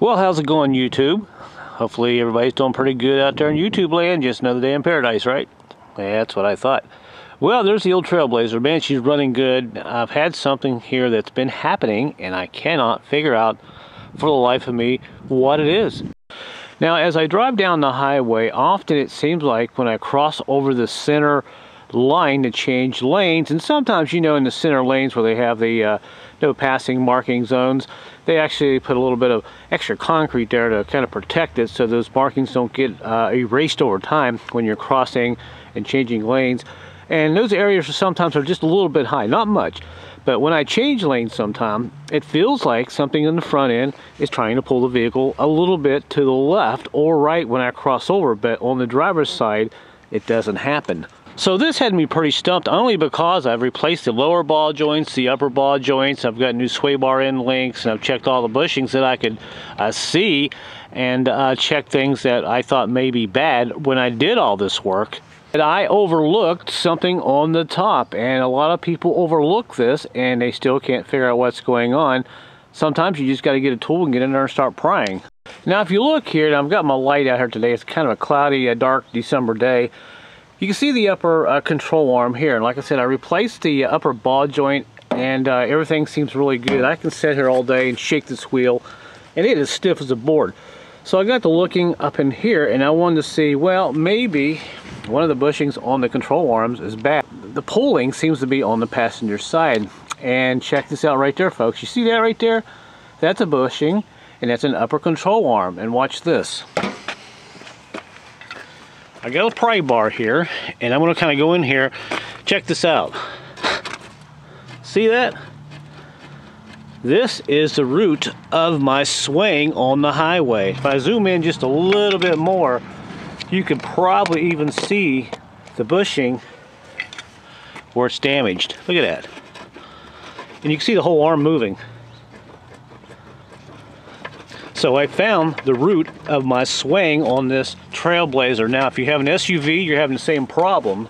Well, how's it going, YouTube? Hopefully everybody's doing pretty good out there in YouTube land. Just another day in paradise, right? That's what I thought. Well, there's the old Trailblazer. Man, she's running good. I've had something here that's been happening, and I cannot figure out for the life of me what it is. Now, as I drive down the highway, often it seems like when I cross over the center line to change lanes, and sometimes, you know, in the center lanes where they have the uh, no passing marking zones, they actually put a little bit of extra concrete there to kind of protect it so those markings don't get uh, erased over time when you're crossing and changing lanes. And those areas sometimes are just a little bit high, not much. But when I change lanes sometime, it feels like something in the front end is trying to pull the vehicle a little bit to the left or right when I cross over, but on the driver's side, it doesn't happen. So this had me pretty stumped only because I've replaced the lower ball joints, the upper ball joints, I've got new sway bar end links, and I've checked all the bushings that I could uh, see and uh, check things that I thought may be bad when I did all this work. And I overlooked something on the top and a lot of people overlook this and they still can't figure out what's going on. Sometimes you just got to get a tool and get in there and start prying. Now if you look here, I've got my light out here today, it's kind of a cloudy, a dark December day. You can see the upper uh, control arm here. And like I said, I replaced the upper ball joint and uh, everything seems really good. I can sit here all day and shake this wheel and it is stiff as a board. So I got to looking up in here and I wanted to see, well, maybe one of the bushings on the control arms is bad. The pulling seems to be on the passenger side. And check this out right there, folks. You see that right there? That's a bushing and that's an upper control arm. And watch this. I got a pry bar here, and I'm gonna kind of go in here. Check this out. See that? This is the root of my swing on the highway. If I zoom in just a little bit more, you can probably even see the bushing where it's damaged. Look at that. And you can see the whole arm moving. So I found the root of my swing on this Trailblazer. Now, if you have an SUV, you're having the same problem,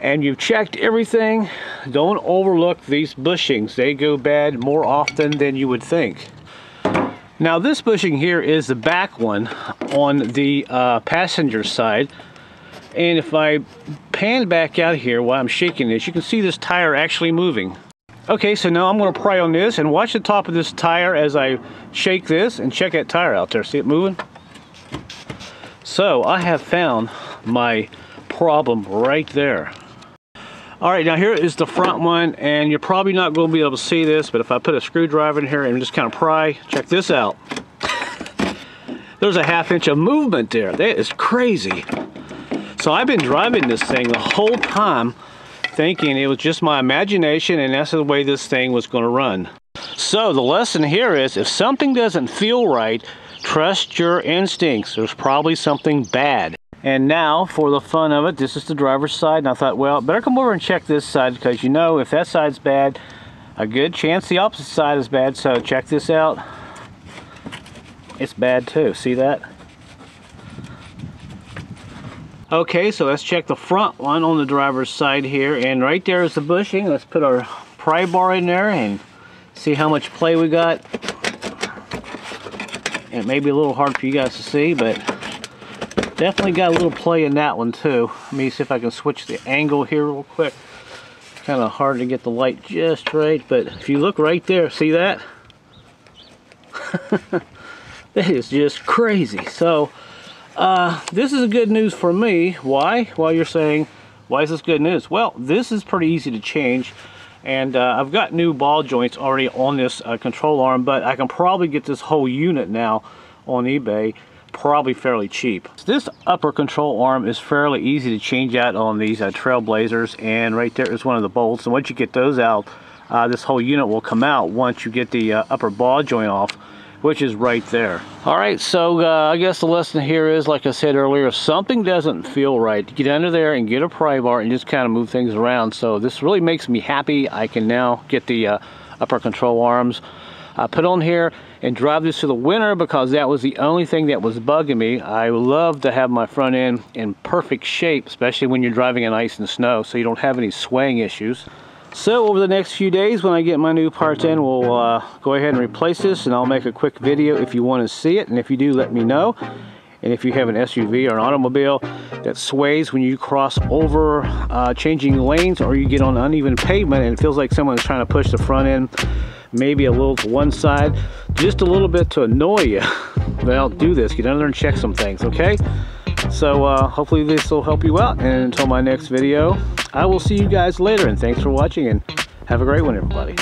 and you've checked everything, don't overlook these bushings. They go bad more often than you would think. Now, this bushing here is the back one on the uh, passenger side. And if I pan back out here while I'm shaking this, you can see this tire actually moving. Okay, so now I'm going to pry on this and watch the top of this tire as I shake this and check that tire out there. See it moving? So I have found my problem right there. All right, now here is the front one, and you're probably not going to be able to see this, but if I put a screwdriver in here and just kind of pry, check this out. There's a half inch of movement there. That is crazy. So I've been driving this thing the whole time thinking it was just my imagination and that's the way this thing was going to run. So the lesson here is if something doesn't feel right, trust your instincts. There's probably something bad. And now, for the fun of it, this is the driver's side, and I thought, well, better come over and check this side, because you know, if that side's bad, a good chance the opposite side is bad, so check this out. It's bad too, see that? Okay, so let's check the front one on the driver's side here. And right there is the bushing. Let's put our pry bar in there and see how much play we got. It may be a little hard for you guys to see, but definitely got a little play in that one too. Let me see if I can switch the angle here real quick. Kind of hard to get the light just right, but if you look right there, see that? that is just crazy. So, uh, this is good news for me. Why? Well, you're saying, why is this good news? Well, this is pretty easy to change. And uh, I've got new ball joints already on this uh, control arm, but I can probably get this whole unit now on eBay probably fairly cheap. This upper control arm is fairly easy to change out on these uh, Trailblazers, and right there is one of the bolts. And once you get those out, uh, this whole unit will come out once you get the uh, upper ball joint off which is right there. All right, so uh, I guess the lesson here is, like I said earlier, if something doesn't feel right, get under there and get a pry bar and just kind of move things around. So this really makes me happy. I can now get the uh, upper control arms uh, put on here and drive this to the winter because that was the only thing that was bugging me. I love to have my front end in perfect shape, especially when you're driving in ice and snow, so you don't have any swaying issues. So over the next few days when I get my new parts in, we'll uh, go ahead and replace this and I'll make a quick video if you want to see it. And if you do, let me know. And if you have an SUV or an automobile that sways when you cross over uh, changing lanes or you get on uneven pavement and it feels like someone's trying to push the front end maybe a little to one side, just a little bit to annoy you, well, do this. Get under there and check some things, okay? So uh, hopefully this will help you out. And until my next video, I will see you guys later. And thanks for watching and have a great one, everybody.